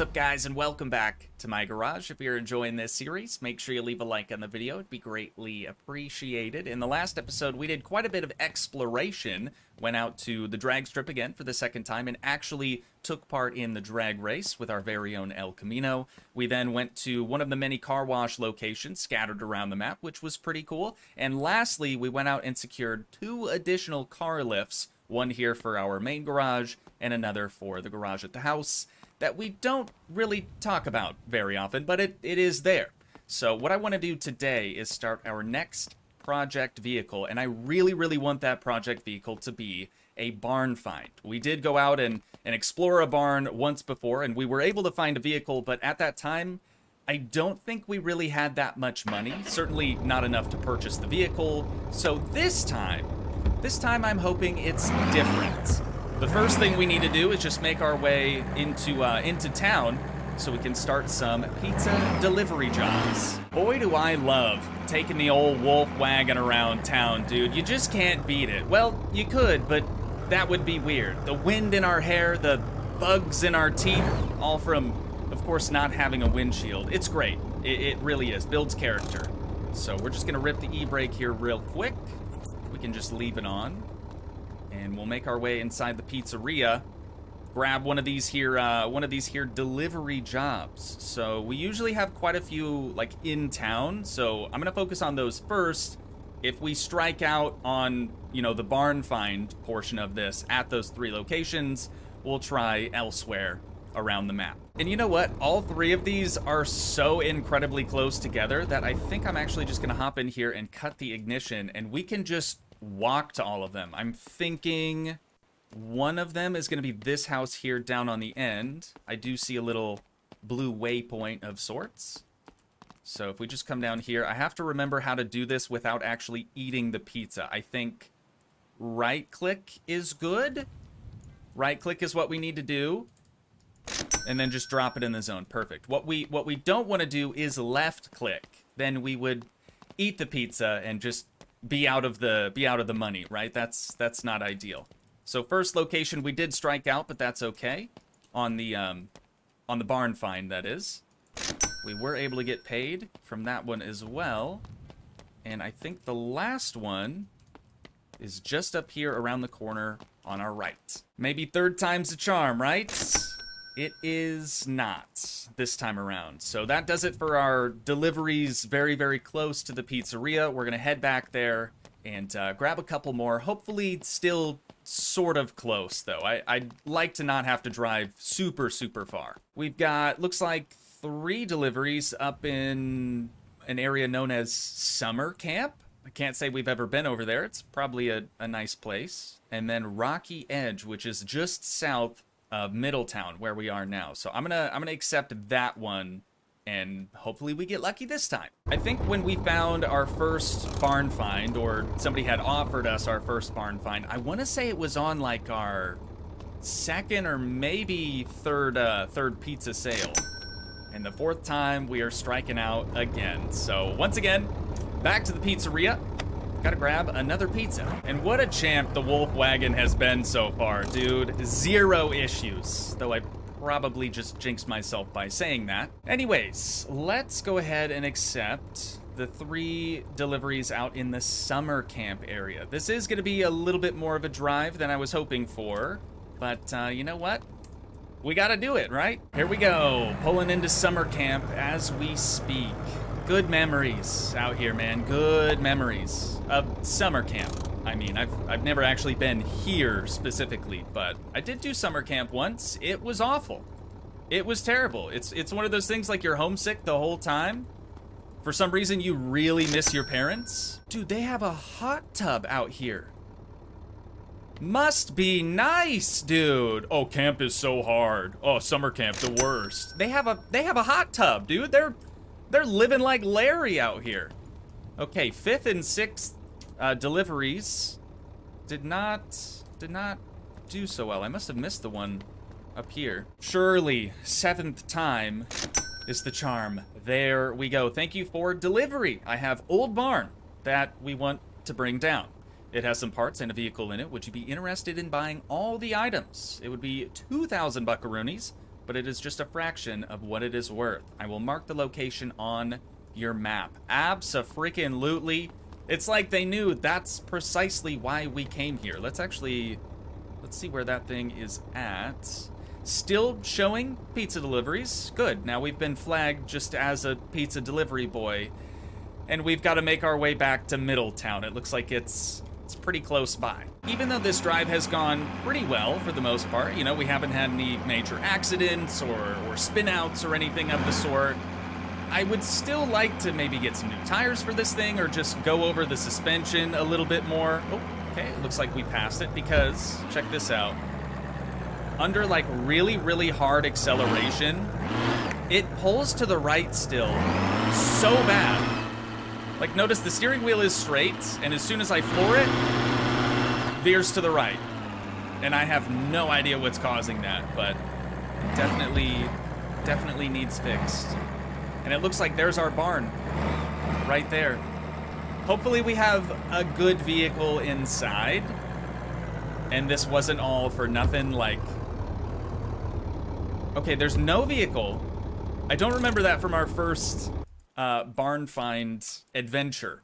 What's up guys and welcome back to my garage. If you're enjoying this series, make sure you leave a like on the video. It'd be greatly appreciated. In the last episode, we did quite a bit of exploration. Went out to the drag strip again for the second time and actually took part in the drag race with our very own El Camino. We then went to one of the many car wash locations scattered around the map, which was pretty cool. And lastly, we went out and secured two additional car lifts, one here for our main garage and another for the garage at the house that we don't really talk about very often, but it, it is there. So what I want to do today is start our next project vehicle, and I really, really want that project vehicle to be a barn find. We did go out and, and explore a barn once before, and we were able to find a vehicle, but at that time, I don't think we really had that much money. Certainly not enough to purchase the vehicle. So this time, this time I'm hoping it's different. The first thing we need to do is just make our way into uh, into town so we can start some pizza delivery jobs. Boy, do I love taking the old wolf wagon around town, dude. You just can't beat it. Well, you could, but that would be weird. The wind in our hair, the bugs in our teeth, all from, of course, not having a windshield. It's great. It, it really is. Builds character. So we're just gonna rip the e-brake here real quick. We can just leave it on and we'll make our way inside the pizzeria. Grab one of these here uh, one of these here delivery jobs. So we usually have quite a few like in town. So I'm gonna focus on those first. If we strike out on you know the barn find portion of this at those three locations we'll try elsewhere around the map. And you know what? All three of these are so incredibly close together that I think I'm actually just gonna hop in here and cut the ignition and we can just walk to all of them. I'm thinking one of them is going to be this house here down on the end. I do see a little blue waypoint of sorts. So if we just come down here, I have to remember how to do this without actually eating the pizza. I think right click is good. Right click is what we need to do. And then just drop it in the zone. Perfect. What we what we don't want to do is left click. Then we would eat the pizza and just be out of the be out of the money, right? That's that's not ideal. So first location we did strike out, but that's okay. On the um on the barn find that is. We were able to get paid from that one as well. And I think the last one is just up here around the corner on our right. Maybe third time's a charm, right? It is not this time around. So that does it for our deliveries very, very close to the pizzeria. We're going to head back there and uh, grab a couple more. Hopefully still sort of close, though. I, I'd like to not have to drive super, super far. We've got, looks like, three deliveries up in an area known as Summer Camp. I can't say we've ever been over there. It's probably a, a nice place. And then Rocky Edge, which is just south of Middletown, where we are now. So I'm gonna I'm gonna accept that one, and hopefully we get lucky this time. I think when we found our first barn find, or somebody had offered us our first barn find, I want to say it was on like our second or maybe third uh, third pizza sale. And the fourth time we are striking out again. So once again, back to the pizzeria. Gotta grab another pizza. And what a champ the Wolf Wagon has been so far, dude. Zero issues. Though I probably just jinxed myself by saying that. Anyways, let's go ahead and accept the three deliveries out in the summer camp area. This is gonna be a little bit more of a drive than I was hoping for, but uh, you know what? We gotta do it, right? Here we go, pulling into summer camp as we speak. Good memories out here, man. Good memories of summer camp. I mean, I've, I've never actually been here specifically, but I did do summer camp once. It was awful. It was terrible. It's, it's one of those things like you're homesick the whole time. For some reason, you really miss your parents. Dude, they have a hot tub out here. Must be nice, dude. Oh, camp is so hard. Oh, summer camp, the worst. They have a they have a hot tub, dude. They're they're living like Larry out here. Okay, fifth and sixth uh, deliveries did not did not do so well. I must have missed the one up here. Surely, seventh time is the charm. There we go. Thank you for delivery. I have Old Barn that we want to bring down. It has some parts and a vehicle in it. Would you be interested in buying all the items? It would be 2,000 buckaroonies, but it is just a fraction of what it is worth. I will mark the location on your map. Abso-freaking-lutely. It's like they knew that's precisely why we came here. Let's actually, let's see where that thing is at. Still showing pizza deliveries. Good. Now we've been flagged just as a pizza delivery boy. And we've got to make our way back to Middletown. It looks like it's it's pretty close by. Even though this drive has gone pretty well for the most part, you know, we haven't had any major accidents or, or spinouts or anything of the sort, I would still like to maybe get some new tires for this thing or just go over the suspension a little bit more. Oh, okay, it looks like we passed it because, check this out. Under like really, really hard acceleration, it pulls to the right still so bad like, notice the steering wheel is straight, and as soon as I floor it, veers to the right. And I have no idea what's causing that, but definitely, definitely needs fixed. And it looks like there's our barn right there. Hopefully we have a good vehicle inside, and this wasn't all for nothing, like... Okay, there's no vehicle. I don't remember that from our first uh, barn find adventure.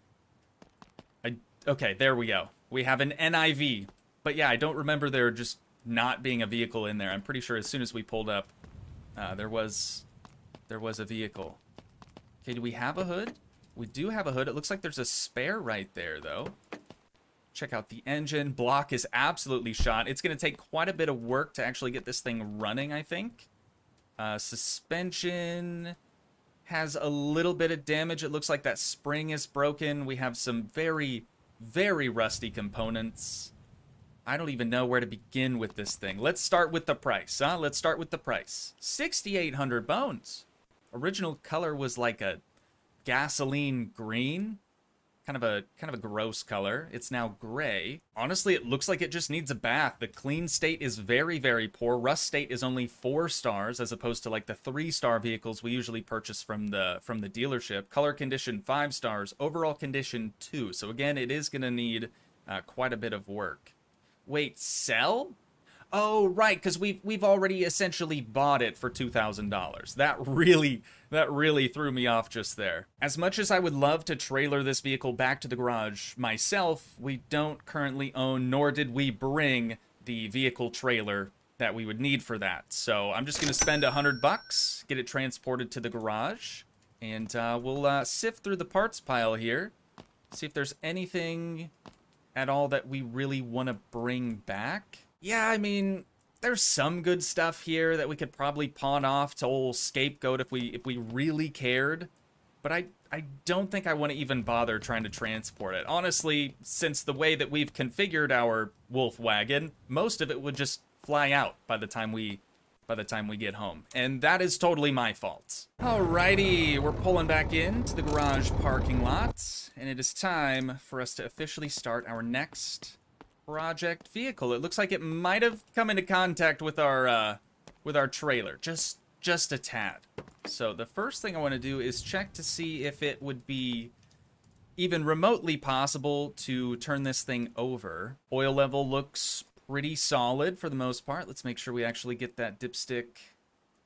I, okay, there we go. We have an NIV. But yeah, I don't remember there just not being a vehicle in there. I'm pretty sure as soon as we pulled up, uh, there was there was a vehicle. Okay, do we have a hood? We do have a hood. It looks like there's a spare right there, though. Check out the engine. Block is absolutely shot. It's going to take quite a bit of work to actually get this thing running, I think. Uh, suspension has a little bit of damage. It looks like that spring is broken. We have some very, very rusty components. I don't even know where to begin with this thing. Let's start with the price, huh? Let's start with the price. 6,800 bones. Original color was like a gasoline green kind of a kind of a gross color. It's now gray. Honestly, it looks like it just needs a bath. The clean state is very, very poor. Rust state is only four stars as opposed to like the three star vehicles we usually purchase from the from the dealership. Color condition five stars. Overall condition two. So again, it is gonna need uh, quite a bit of work. Wait, sell? Oh, right, because we've we've already essentially bought it for two thousand dollars. That really that really threw me off just there. As much as I would love to trailer this vehicle back to the garage myself, we don't currently own nor did we bring the vehicle trailer that we would need for that. So I'm just gonna spend a hundred bucks, get it transported to the garage, and uh, we'll uh, sift through the parts pile here, see if there's anything at all that we really want to bring back yeah, I mean, there's some good stuff here that we could probably pawn off to old scapegoat if we if we really cared. But I I don't think I want to even bother trying to transport it. Honestly, since the way that we've configured our wolf wagon, most of it would just fly out by the time we by the time we get home. And that is totally my fault. Alrighty, we're pulling back into the garage parking lot, and it is time for us to officially start our next project vehicle. It looks like it might have come into contact with our uh, with our trailer, just just a tad. So the first thing I want to do is check to see if it would be even remotely possible to turn this thing over. Oil level looks pretty solid for the most part. Let's make sure we actually get that dipstick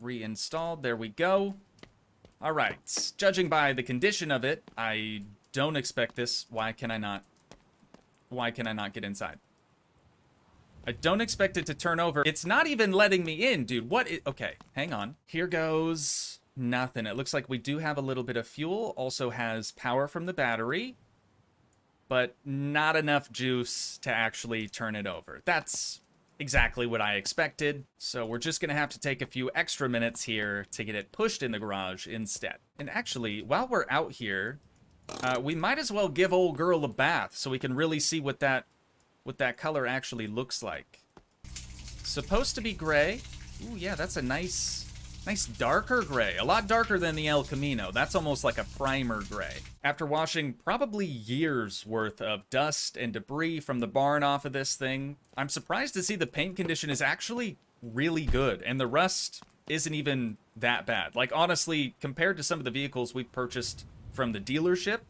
reinstalled. There we go. All right. Judging by the condition of it, I don't expect this. Why can I not? Why can I not get inside? I don't expect it to turn over. It's not even letting me in, dude. What is... Okay, hang on. Here goes nothing. It looks like we do have a little bit of fuel. Also has power from the battery. But not enough juice to actually turn it over. That's exactly what I expected. So we're just going to have to take a few extra minutes here to get it pushed in the garage instead. And actually, while we're out here, uh, we might as well give old girl a bath so we can really see what that what that color actually looks like. Supposed to be gray. Ooh, yeah, that's a nice, nice darker gray. A lot darker than the El Camino. That's almost like a primer gray. After washing probably years worth of dust and debris from the barn off of this thing, I'm surprised to see the paint condition is actually really good. And the rust isn't even that bad. Like, honestly, compared to some of the vehicles we've purchased from the dealership,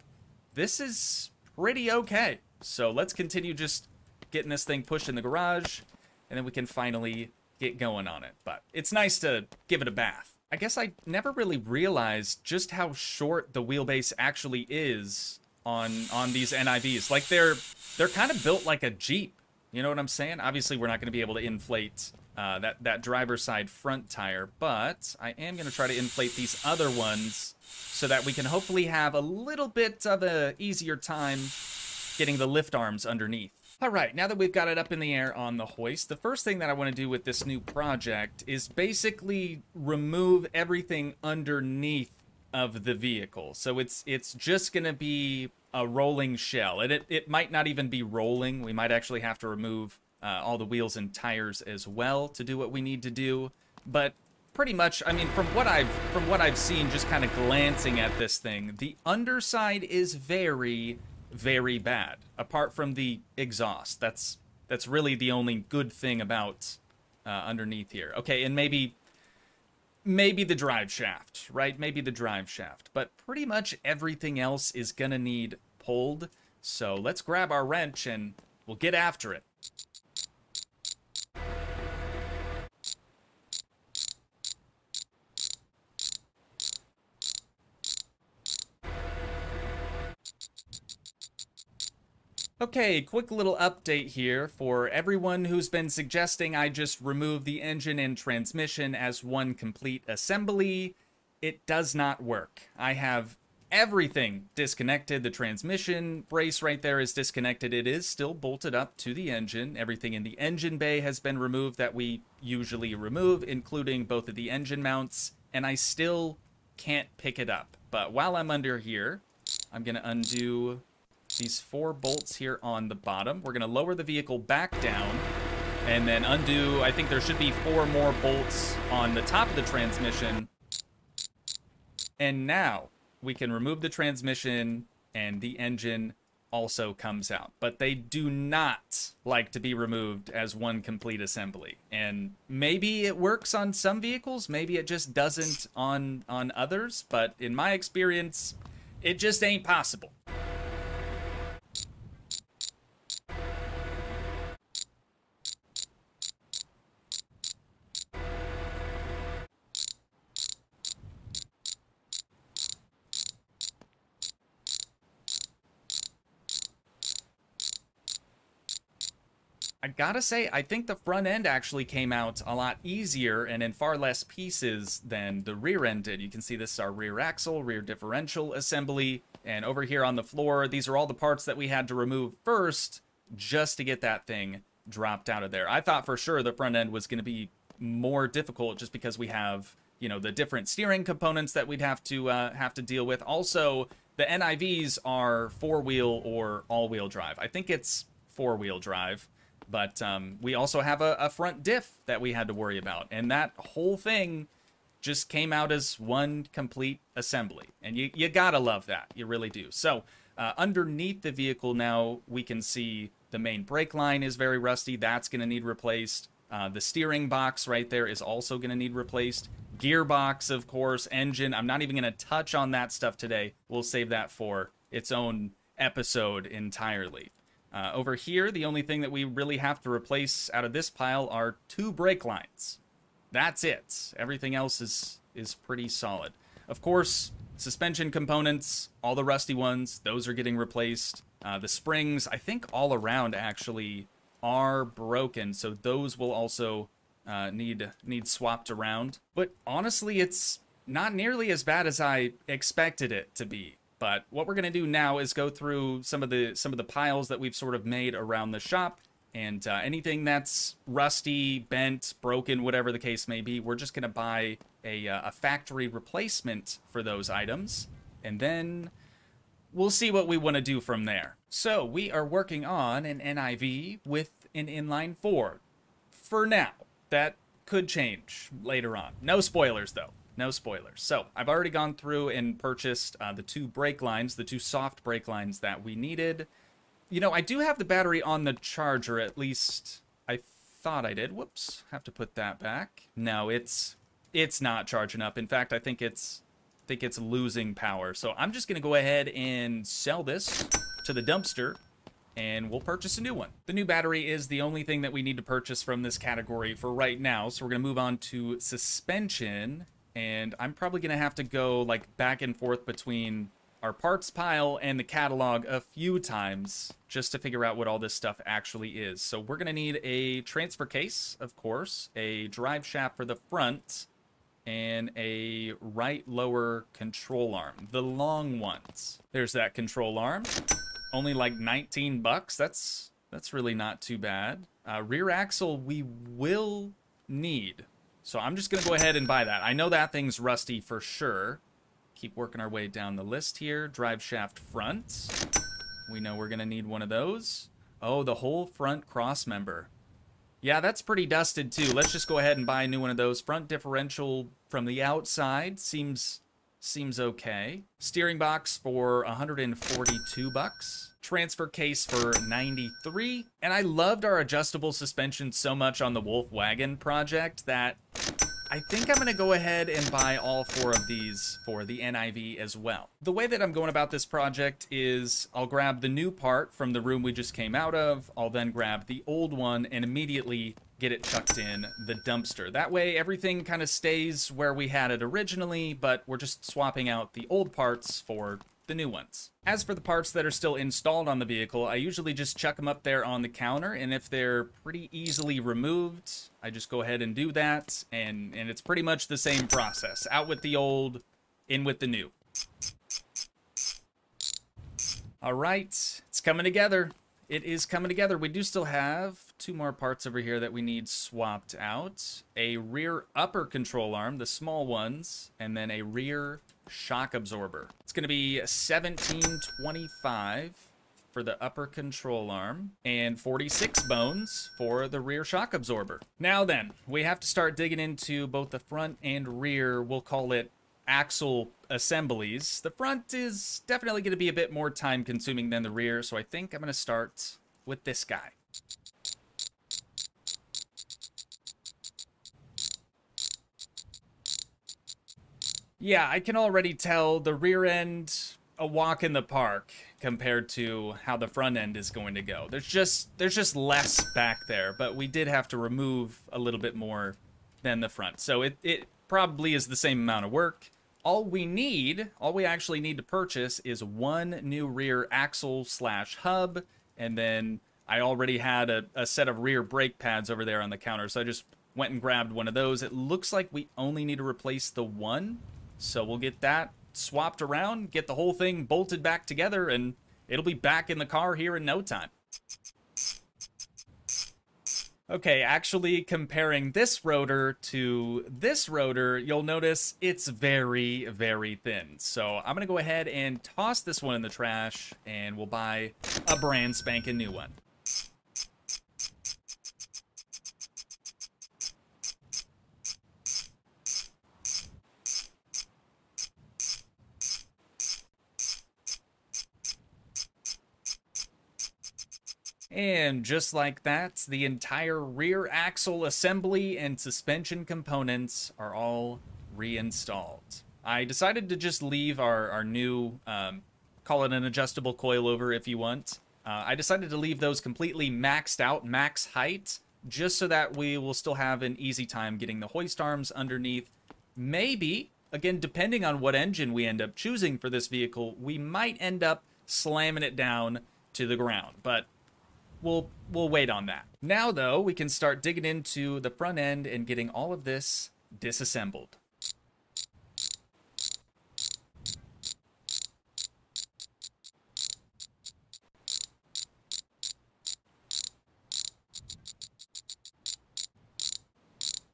this is pretty okay. So let's continue just getting this thing pushed in the garage, and then we can finally get going on it. But it's nice to give it a bath. I guess I never really realized just how short the wheelbase actually is on on these NIVs. Like they're they're kind of built like a Jeep. You know what I'm saying? Obviously, we're not going to be able to inflate uh, that that driver's side front tire, but I am going to try to inflate these other ones so that we can hopefully have a little bit of a easier time getting the lift arms underneath. All right, now that we've got it up in the air on the hoist, the first thing that I want to do with this new project is basically remove everything underneath of the vehicle. So it's it's just going to be a rolling shell. And it, it might not even be rolling. We might actually have to remove uh, all the wheels and tires as well to do what we need to do. But pretty much, I mean, from what I've from what I've seen, just kind of glancing at this thing, the underside is very very bad. Apart from the exhaust, that's that's really the only good thing about uh, underneath here. Okay, and maybe maybe the drive shaft, right? Maybe the drive shaft, but pretty much everything else is gonna need pulled. So let's grab our wrench and we'll get after it. Okay, quick little update here for everyone who's been suggesting I just remove the engine and transmission as one complete assembly. It does not work. I have everything disconnected. The transmission brace right there is disconnected. It is still bolted up to the engine. Everything in the engine bay has been removed that we usually remove, including both of the engine mounts, and I still can't pick it up. But while I'm under here, I'm going to undo these four bolts here on the bottom. We're going to lower the vehicle back down and then undo. I think there should be four more bolts on the top of the transmission. And now we can remove the transmission and the engine also comes out. But they do not like to be removed as one complete assembly. And maybe it works on some vehicles, maybe it just doesn't on on others, but in my experience, it just ain't possible. I gotta say, I think the front end actually came out a lot easier and in far less pieces than the rear end did. You can see this is our rear axle, rear differential assembly, and over here on the floor, these are all the parts that we had to remove first just to get that thing dropped out of there. I thought for sure the front end was going to be more difficult just because we have, you know, the different steering components that we'd have to uh, have to deal with. Also, the NIVs are four-wheel or all-wheel drive. I think it's four-wheel drive. But um, we also have a, a front diff that we had to worry about. And that whole thing just came out as one complete assembly. And you, you gotta love that. You really do. So uh, underneath the vehicle now, we can see the main brake line is very rusty. That's to need replaced. Uh, the steering box right there is also to need replaced. Gearbox, of course, engine. I'm not even to touch on that stuff today. We'll save that for its own episode entirely. Uh, over here, the only thing that we really have to replace out of this pile are two brake lines. That's it. Everything else is, is pretty solid. Of course, suspension components, all the rusty ones, those are getting replaced. Uh, the springs, I think all around actually are broken, so those will also uh, need need swapped around. But honestly, it's not nearly as bad as I expected it to be. But what we're going to do now is go through some of the some of the piles that we've sort of made around the shop and uh, anything that's rusty, bent, broken, whatever the case may be, we're just going to buy a, uh, a factory replacement for those items. And then we'll see what we want to do from there. So we are working on an NIV with an inline four. For now, that could change later on. No spoilers, though. No spoilers. So I've already gone through and purchased uh, the two brake lines, the two soft brake lines that we needed. You know, I do have the battery on the charger, at least I thought I did. Whoops, have to put that back. No, it's it's not charging up. In fact, I think it's I think it's losing power. So I'm just gonna go ahead and sell this to the dumpster and we'll purchase a new one. The new battery is the only thing that we need to purchase from this category for right now, so we're going to move on to suspension, and I'm probably going to have to go like back and forth between our parts pile and the catalog a few times just to figure out what all this stuff actually is. So we're going to need a transfer case, of course, a drive shaft for the front, and a right lower control arm, the long ones. There's that control arm. Only like 19 bucks. That's that's really not too bad. Uh, rear axle we will need. So I'm just going to go ahead and buy that. I know that thing's rusty for sure. Keep working our way down the list here. Drive shaft front. We know we're going to need one of those. Oh, the whole front cross member. Yeah, that's pretty dusted too. Let's just go ahead and buy a new one of those. Front differential from the outside seems seems okay. Steering box for 142 bucks. Transfer case for 93. And I loved our adjustable suspension so much on the Wolf Wagon project that I think I'm going to go ahead and buy all four of these for the NIV as well. The way that I'm going about this project is I'll grab the new part from the room we just came out of, I'll then grab the old one and immediately get it chucked in the dumpster. That way everything kind of stays where we had it originally, but we're just swapping out the old parts for the new ones. As for the parts that are still installed on the vehicle, I usually just chuck them up there on the counter, and if they're pretty easily removed, I just go ahead and do that, and, and it's pretty much the same process. Out with the old, in with the new. All right, it's coming together. It is coming together. We do still have two more parts over here that we need swapped out. A rear upper control arm, the small ones, and then a rear shock absorber. It's going to be 1725 for the upper control arm and 46 bones for the rear shock absorber. Now then, we have to start digging into both the front and rear, we'll call it axle assemblies. The front is definitely going to be a bit more time consuming than the rear, so I think I'm going to start with this guy. Yeah, I can already tell the rear end a walk in the park compared to how the front end is going to go. There's just there's just less back there, but we did have to remove a little bit more than the front. So it, it probably is the same amount of work. All we need, all we actually need to purchase is one new rear axle slash hub, and then I already had a, a set of rear brake pads over there on the counter, so I just went and grabbed one of those. It looks like we only need to replace the one so we'll get that swapped around, get the whole thing bolted back together, and it'll be back in the car here in no time. Okay, actually comparing this rotor to this rotor, you'll notice it's very, very thin. So I'm to go ahead and toss this one in the trash, and we'll buy a brand spanking new one. And just like that, the entire rear axle assembly and suspension components are all reinstalled. I decided to just leave our, our new, um, call it an adjustable coilover if you want. Uh, I decided to leave those completely maxed out, max height, just so that we will still have an easy time getting the hoist arms underneath. Maybe, again, depending on what engine we end up choosing for this vehicle, we might end up slamming it down to the ground. But we'll we'll wait on that. Now though, we can start digging into the front end and getting all of this disassembled.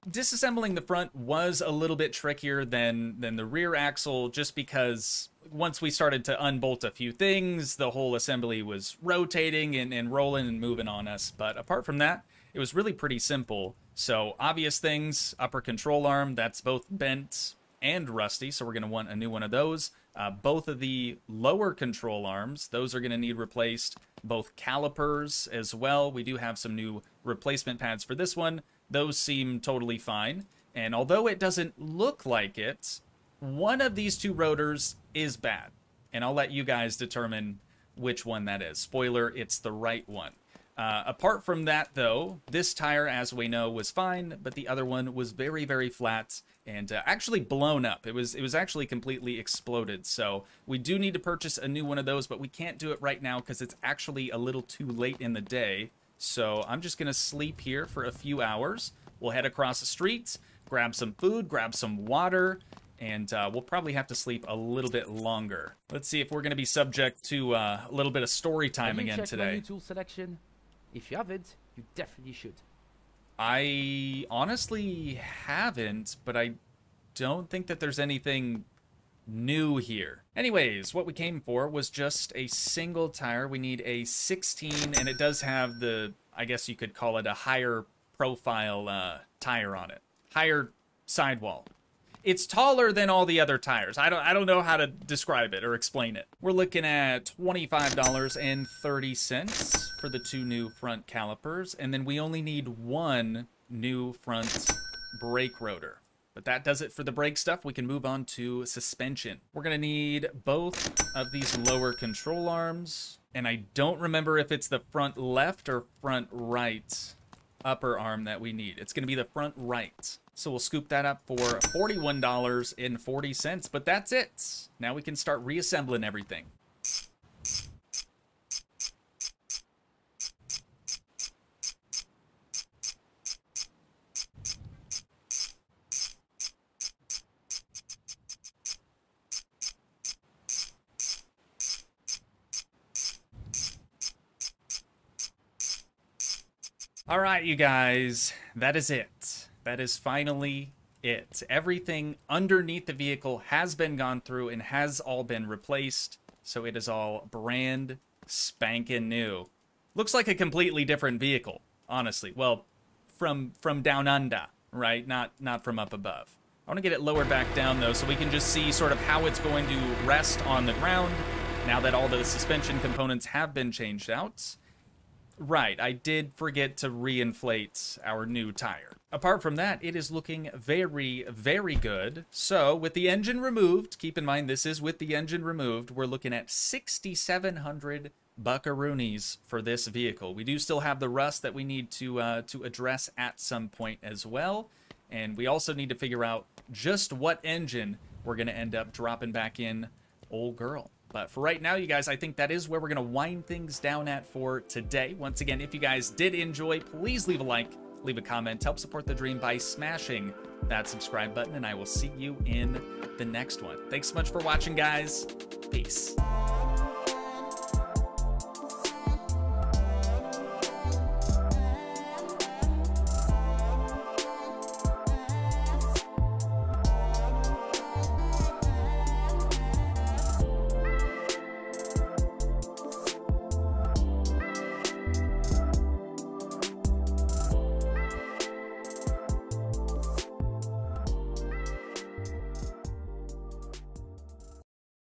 disassembling the front was a little bit trickier than than the rear axle just because once we started to unbolt a few things, the whole assembly was rotating and, and rolling and moving on us. But apart from that, it was really pretty simple. So obvious things, upper control arm, that's both bent and rusty, so we're going to want a new one of those. Uh, both of the lower control arms, those are going to need replaced. Both calipers as well. We do have some new replacement pads for this one. Those seem totally fine. And although it doesn't look like it, one of these two rotors is bad. And I'll let you guys determine which one that is. Spoiler, it's the right one. Uh, apart from that, though, this tire, as we know, was fine, but the other one was very, very flat and uh, actually blown up. It was it was actually completely exploded. So we do need to purchase a new one of those, but we can't do it right now because it's actually a little too late in the day. So I'm just gonna sleep here for a few hours. We'll head across the streets, grab some food, grab some water, and uh, we'll probably have to sleep a little bit longer. Let's see if we're going to be subject to uh, a little bit of story time again today. tool selection? If you haven't, you definitely should. I honestly haven't, but I don't think that there's anything new here. Anyways, what we came for was just a single tire. We need a 16, and it does have the, I guess you could call it a higher profile uh, tire on it. Higher sidewall. It's taller than all the other tires. I don't I don't know how to describe it or explain it. We're looking at $25.30 for the two new front calipers, and then we only need one new front brake rotor. But that does it for the brake stuff. We can move on to suspension. We're gonna need both of these lower control arms, and I don't remember if it's the front left or front right upper arm that we need. It's gonna be the front right. So we'll scoop that up for $41.40, but that's it. Now we can start reassembling everything. All right, you guys, that is it that is finally it. Everything underneath the vehicle has been gone through and has all been replaced, so it is all brand spanking new. Looks like a completely different vehicle, honestly. Well, from from down under, right? Not not from up above. I want to get it lower back down though, so we can just see sort of how it's going to rest on the ground now that all the suspension components have been changed out. Right, I did forget to reinflate our new tire. Apart from that, it is looking very, very good. So, with the engine removed, keep in mind this is with the engine removed, we're looking at 6,700 buckaroonies for this vehicle. We do still have the rust that we need to uh, to address at some point as well. And we also need to figure out just what engine we're going to end up dropping back in Old Girl. But for right now, you guys, I think that is where we're going to wind things down at for today. Once again, if you guys did enjoy, please leave a like, leave a comment, help support the dream by smashing that subscribe button, and I will see you in the next one. Thanks so much for watching, guys. Peace.